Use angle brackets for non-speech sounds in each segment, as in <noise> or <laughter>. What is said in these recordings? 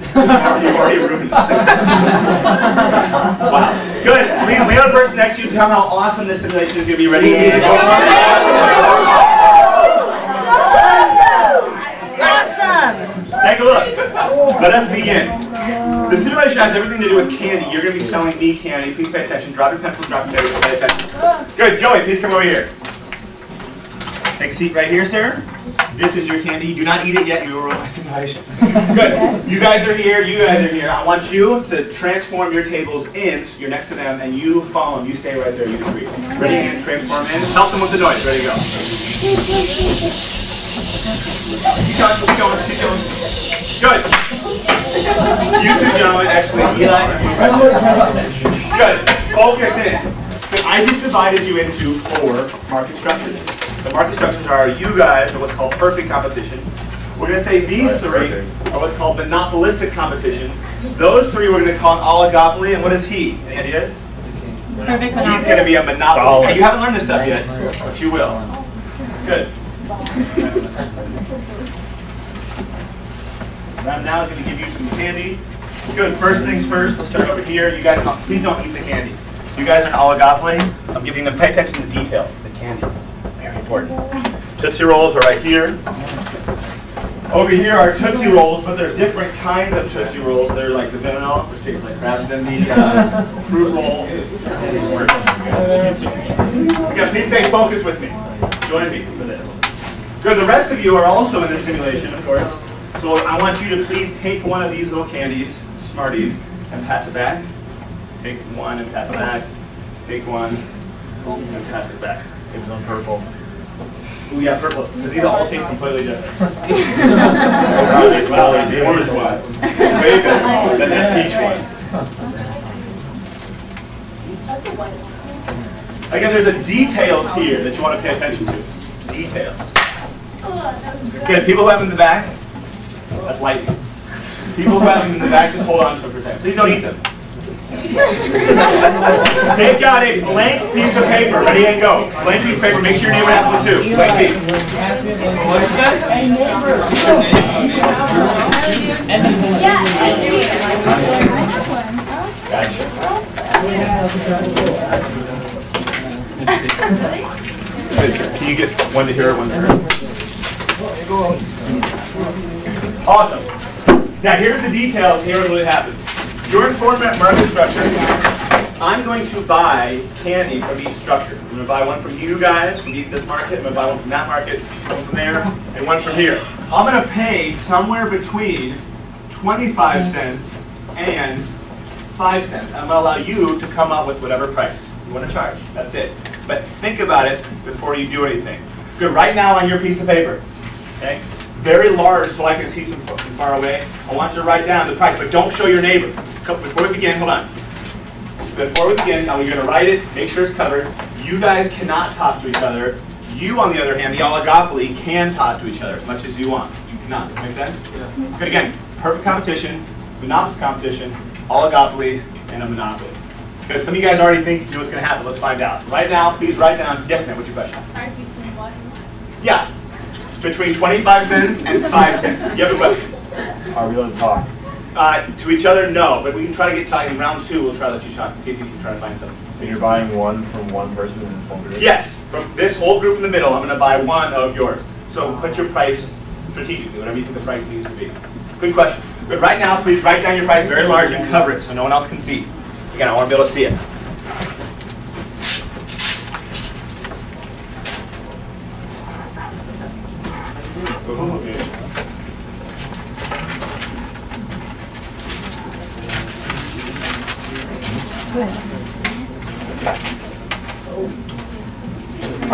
You've already ruined us. wow. Good. Please lean on the person next to you. Tell them how awesome this simulation is going to be. Ready? Awesome! Take a look. Let us begin. The simulation has everything to do with candy. You're going to be selling me candy. Please pay attention. Drop your pencil, drop your notes, pay attention. Good. Joey, please come over here. Take a seat right here, sir. This is your candy. Do not eat it yet. You will simulation. Good. You guys are here. You guys are here. I want you to transform your tables in. So you're next to them, and you follow them. You stay right there. You three. Ready and transform in. Help them with the noise. Ready to go. Good. You two gentlemen, actually, Eli. Good. Focus in. I just divided you into four market structures. The market structures are you guys are what's called perfect competition. We're going to say these three are what's called monopolistic competition. Those three we're going to call an oligopoly. And what is he? Any ideas? Perfect monopoly. He's going to be a monopoly. Hey, you haven't learned this stuff yet, but you will. Good. <laughs> Round now is going to give you some candy. Good. First things first. Let's start over here. You guys, don't, please don't eat the candy. You guys are an oligopoly. I'm giving them. Pay attention to the details. The candy, very important. Tootsie rolls are right here. Over here are Tootsie Rolls, but they're different kinds of Tootsie Rolls. They're like the vanilla, which tastes like crap, than the uh, fruit roll. Okay, please stay focused with me. Join me for this. Good. The rest of you are also in this simulation, of course. So I want you to please take one of these little candies, Smarties, and pass it back. Take one and pass it back. Take one and pass it back. It was on purple. Ooh, yeah, purple. Because these all taste completely different. <laughs> well, there's the orange one. Way better. Then there's peach one. Again, there's a details here that you want to pay attention to. Details. Good. People who have them in the back, that's lightning. People who have them in the back, just hold on to them for a second. Please don't eat them. Take out a blank piece of paper. Ready and go. Blank piece of paper. Make sure your neighbor has one too. Blank piece. What is that? Good. Can you get one to here, one to here? Awesome. Now here's the details. Here's what happens. Your format market structure. I'm going to buy candy from each structure. I'm going to buy one from you guys from this market. I'm going to buy one from that market, one from there, and one from here. I'm going to pay somewhere between 25 cents and 5 cents. I'm going to allow you to come up with whatever price you want to charge. That's it. But think about it before you do anything. Good. Right now on your piece of paper, okay? Very large so I can see some from far away. I want you to write down the price, but don't show your neighbor. Before we begin, hold on. Before we begin, now you're going to write it, make sure it's covered. You guys cannot talk to each other. You, on the other hand, the oligopoly, can talk to each other as much as you want. You cannot. Make sense? Yeah. Good. Again, perfect competition, monopoly competition, oligopoly, and a monopoly. Good. Some of you guys already think you know what's going to happen. Let's find out. Right now, please write down. Yes, ma'am. What's your question? Price between what and what? Yeah. Between 25 cents and 5 cents. You have a question? Are we allowed to talk? Uh, to each other, no. But we can try to get talking. Round two, we'll try to let you talk and see if you can try to find something. So you're buying one from one person in this whole group? Yes. From this whole group in the middle, I'm going to buy one of yours. So put your price strategically, whatever you think the price needs to be. Good question. But right now, please write down your price very large and cover it so no one else can see. Again, I want to be able to see it. All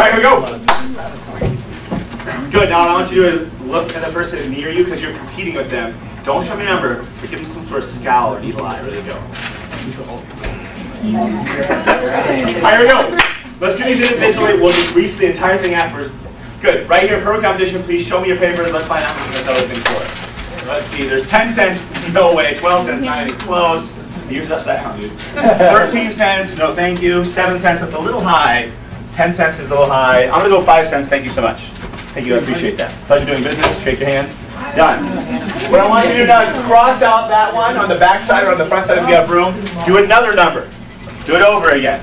right, here we go. Good. Now, what I want you to do is look at the person near you because you're competing with them. Don't show me a number, but give them some sort of scowl or evil eye. To go. All right, here we go. Let's do these individually. We'll just brief the entire thing afterwards. Good. Right here, perfect competition. Please show me your papers. Let's find out what we're going to sell this thing for. Let's see. There's 10 cents. <laughs> No way. 12 cents. Not even close. Yours upside down, dude. 13 cents. No, thank you. 7 cents. That's a little high. 10 cents is a little high. I'm going to go 5 cents. Thank you so much. Thank you. I appreciate that. Pleasure doing business. Shake your hand. Done. What I want you to do now is cross out that one on the back side or on the front side if you have room. Do another number. Do it over again.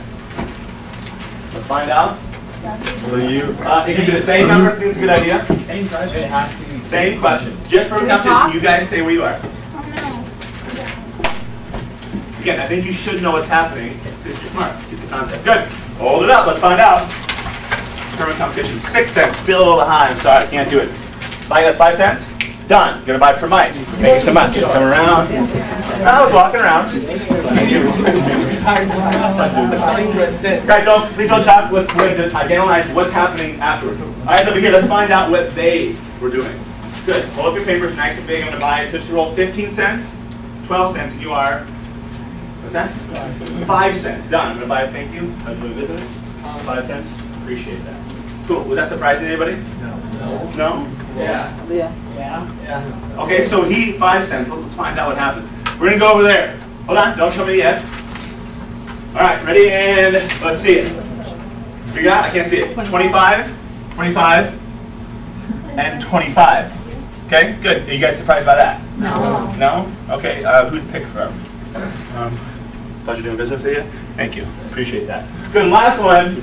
Let's find out. So you, Uh, it can be the same number, I think it's a good idea. same question. It has to be. Same question. Just for competition, you guys stay where you are. Again, I think you should know what's happening because you're smart. Get the concept. Good. Hold it up. Let's find out. Determine competition. Six cents. Still a little high. I'm sorry. I can't do it. Mike, that's five cents. Done. Gonna buy for Mike. Thank you so much. Come around. I was walking around. Guys, don't, please don't talk. Let's, to analyze what's happening afterwards. All right, over here, let's find out what they were doing. Good. Pull up your papers nice and big. I'm to buy a Tootsie Roll 15 cents, 12 cents, and you are, what's that? 5 cents. Done. I'm to buy a thank you. I'm doing business. 5 cents. Appreciate that. Cool. Was that surprising anybody? No. No? Yeah. Yeah. Yeah. Yeah. Okay, so he, 5 cents. Let's find out what happens. We're going to go over there. Hold on. Don't show me yet. All right, ready, and let's see it. We got, I can't see it. 25, 25, and 25. Okay, good. Are you guys surprised by that? No. No? Okay, uh, who'd pick from? Um, Pleasure doing business with you. Thank you. Appreciate that. Good, and last one.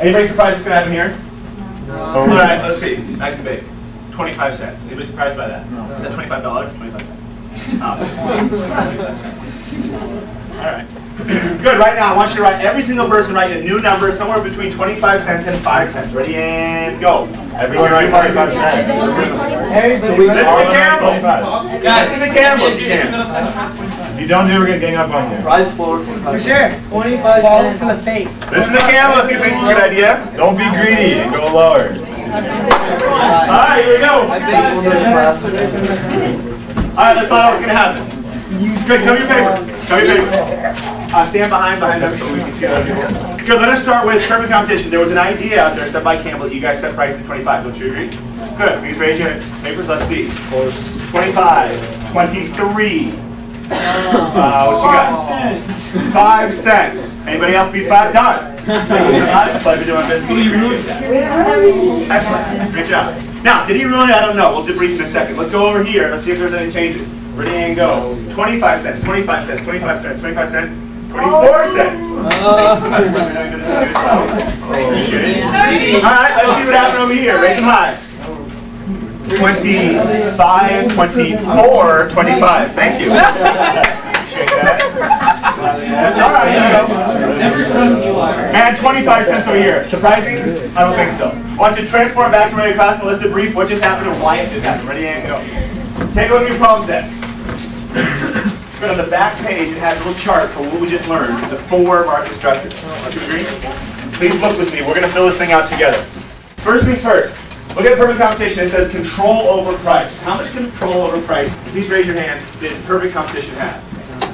Anybody surprised what's gonna happen here? Oh. All right, let's see. Nice and big. 25 cents. Anybody surprised by that? Is that $25? or 25 cents. Oh. <laughs> All right. <clears throat> Good, right now I want you to write, every single person write a new number somewhere between 25 cents and 5 cents. Ready, and go. Everyone write twenty-five cents. Listen to Campbell. Listen to Campbell if you can. If you don't do it, we're gonna gang up on you. Price floor. For sure. 25 balls in the face. Listen to Campbell if you think it's a good idea. Don't be greedy and go lower. All right, here we go. I think one of those classes. All right, let's find out what's gonna happen. Good, come your paper. Come your paper. Uh, stand behind, behind them so we can see other people. Good, let us start with perfect competition. There was an idea out there set by Campbell that you guys set price at 25. Don't you agree? Good, please raise your papers. Let's see. 25, 23. Uh, what you got? Five cents. Anybody else beat five? Done. Thank you so much. Pleasure doing business. Appreciate that. Excellent. Great job. Now, did he ruin it? I don't know. We'll debrief in a second. Let's go over here. Let's see if there's any changes. Ready and go. 25 cents, 25 cents, 25 cents, 25 cents, 24 cents. All right, let's see what happened over here. Raise them high. 25, 24, 25. Thank you. Appreciate that. Go. And 25 cents over here. Surprising? I don't think so. I want to transform back to my class and let's debrief what just happened and why it just happened. Ready and go. Take a look at your problem set. Good, on the back page, it has a little chart for what we just learned, the four market structures. Don't you agree? Please look with me. We're going to fill this thing out together. First things first. Look at perfect competition. It says control over price. How much control over price, please raise your hand, did perfect competition have?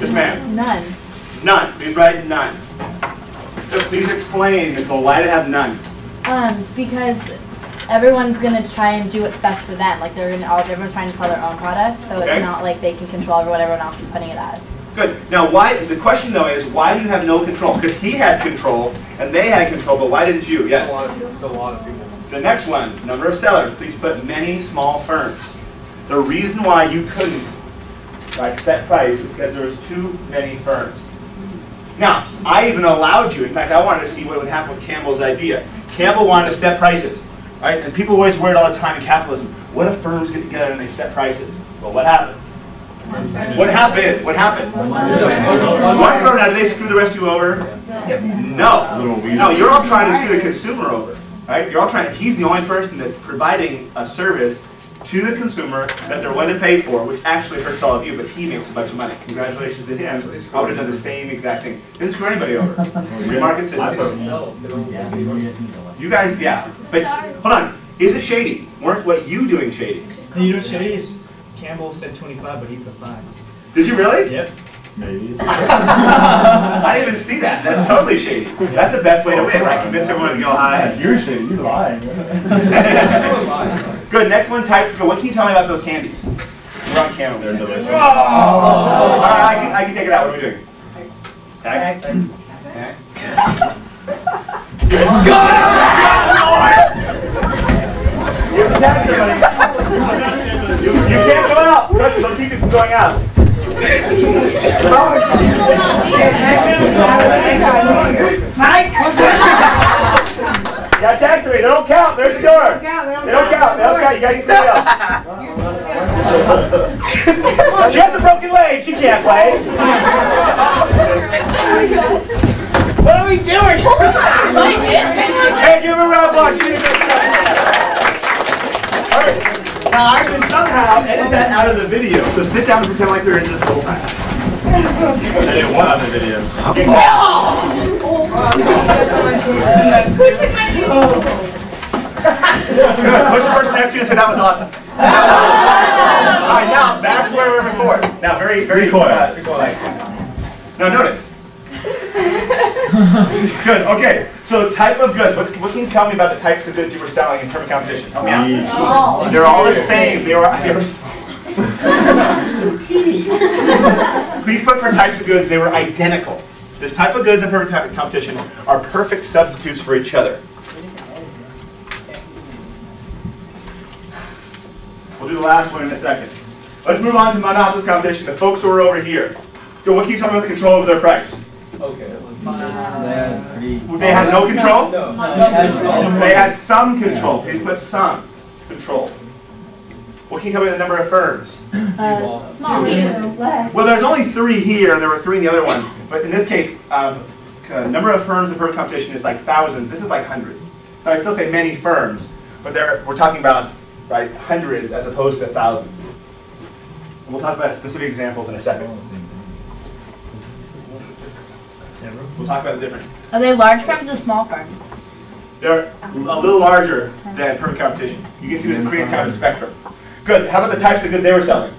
Yes, ma'am. None. None. Please write none. Just please explain, Nicole, why did it have none? Um, because everyone's gonna try and do what's best for them. Like they're gonna all everyone's trying to sell their own product, so Okay. it's not like they can control over what everyone else is putting it as. Good. Now, why? The question though is, why do you have no control? Because he had control and they had control, but why didn't you? A Yes. lot of, a lot of people. The next one, number of sellers. Please put many small firms. The reason why you couldn't right, set price is because there was too many firms. Now, I even allowed you. In fact, I wanted to see what would happen with Campbell's idea. Campbell wanted to set prices, right? And people always worried all the time in capitalism. What if firms get together and they set prices? Well, what happens? What happened? What happened? One firm, now, did they screw the rest of you over? No. No, you're all trying to screw the consumer over, right? You're all trying, he's the only person that's providing a service to the consumer that they're willing to pay for, which actually hurts all of you, but he makes a bunch of money. Congratulations to him. I would have done the same exact thing. Didn't screw anybody over. <laughs> Free market system. You guys, yeah. But, hold on, is it shady? Weren't what you doing shady? And you know what's shady is Campbell said 25, but he put 5. Did you really? Yep. Maybe. <laughs> I didn't even see that. That's totally shady. That's the best way to win, right? Convince everyone to go high. You're shady, you're lying. <laughs> Good, next one, types. Go. What can you tell me about those candies? We're on camera. They're delicious. All right, I can, I can take it out. What are we doing? Okay. Okay. <laughs> You can't go out. Yeah, text me. They don't count. There's the door. They don't count. They don't count. You gotta use somebody else. she has a broken leg. She can't play. What are we doing? Hey, give her a round of applause. She did a good job. All right. Now I can somehow edit that out of the video. So sit down and pretend like you're in this whole time. I didn't want on the video. Good. Push the person next to you and say that was awesome. All right, now back to where we were before. Now, very, very Recoil. uh, Now notice. Good. Okay. So type of goods. What, what can you tell me about the types of goods you were selling in terms of competition? Tell me out. Easy. They're all the same. They are. They were, Please put for types of goods. They were identical. This type of goods in perfect type of competition are perfect substitutes for each other. We'll do the last one in a second. Let's move on to monopolist competition. The folks who are over here. So what can you tell me about the control over their price? Okay. They had no control? They had some control. Please put some control. What can you tell me the number of firms? Uh, small. Well, there's only three here, and there were three in the other one. But in this case, um, number of firms in perfect competition is like thousands. This is like hundreds. So I still say many firms, but there we're talking about right hundreds as opposed to thousands. And we'll talk about specific examples in a second. We'll talk about the different. Are they large firms or small firms? They're a little larger than perfect competition. You can see this creating kind of a spectrum. Good. How about the types of goods they were selling?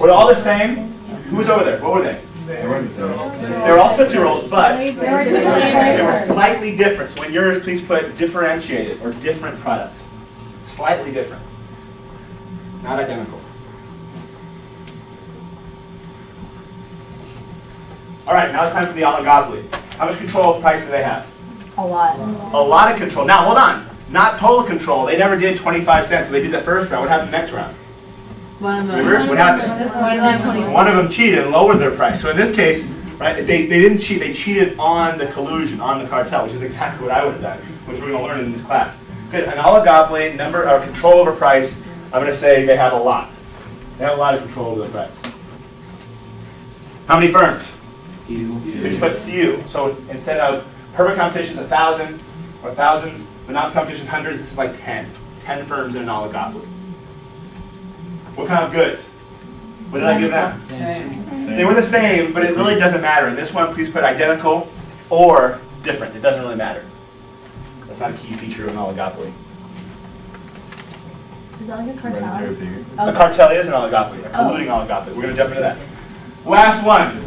Were all the same? Who's over there? What were they? They were all Tootsie Rolls, but they were slightly different. So when yours, please put differentiated or different products. Slightly different. Not identical. All right, now it's time for the oligopoly. How much control of price do they have? A lot. A lot of control. Now, hold on. Not total control. They never did 25 cents. They did the first round. What happened next round? One of them. Remember? What happened? One of them twenty. One of them cheated and lowered their price. So in this case, right, they, they didn't cheat. They cheated on the collusion, on the cartel, which is exactly what I would have done, which we're going to learn in this class. Good. An oligopoly, number or control over price. I'm going to say they have a lot. They have a lot of control over the price. How many firms? Few. But few. So instead of perfect competition, a thousand or thousands, but not competition, hundreds. This is like ten. Ten firms in an oligopoly. What kind of goods? What did I give them? Same. They were the same, but it really doesn't matter. In this one, please put identical or different. It doesn't really matter. That's not a key feature of an oligopoly. Is that like a cartel? A cartel is an oligopoly, a colluding oh. oligopoly. We're going to jump into that. Last one.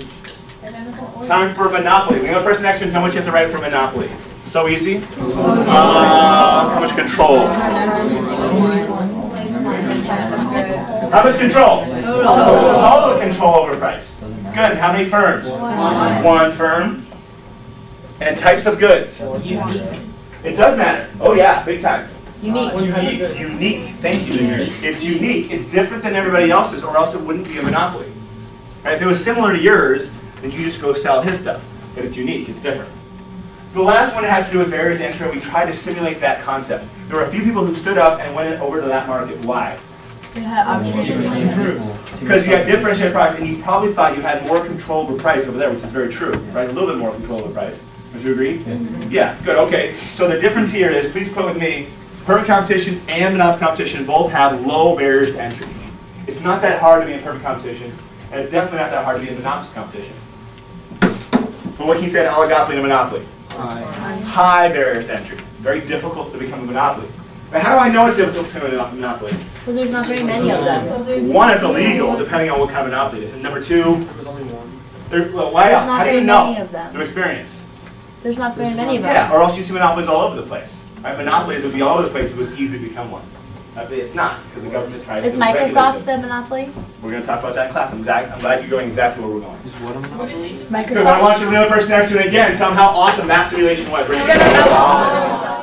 Time for monopoly. We have a person next to you and tell me what you have to write for monopoly. So easy. Uh, how much control? How much control? Total control over price. Good. How many firms? One firm. And types of goods. It does matter. Oh yeah, big time. Unique. Unique, unique, thank you. It's unique, it's different than everybody else's, or else it wouldn't be a monopoly. If it was similar to yours, then you just go sell his stuff. But it's unique, it's different. The last one has to do with barriers to entry, and we tried to simulate that concept. There were a few people who stood up and went over to that market. Why? They had options. Because you had differentiated products, and you probably thought you had more control over price over there, which is very true, right? A little bit more control over price. Would you agree? Yeah, good, okay. So the difference here is, please quote with me, perfect competition and monopoly competition both have low barriers to entry. It's not that hard to be in perfect competition, and it's definitely not that hard to be in monopoly competition. But what he said, oligopoly and monopoly. High barriers to entry. Very difficult to become a monopoly. But how do I know it's difficult to become a monopoly? Because there's not very many of them. One, it's illegal, depending on what kind of monopoly it is. And number two, there's only one. there, well, why There's else? not How do you know? many of them. Through experience. There's not very many of them. Yeah, or else you see monopolies all over the place. Right? Monopolies would be all over the place if it was easy to become one. But it's not, because the government tries Is to regulate Microsoft them. the monopoly? We're going to talk about that in class. I'm glad, I'm glad you're going exactly where we're going. Is what a monopoly? Good, I want you to the other person next to it again. Tell them how awesome that simulation was. Bring it together.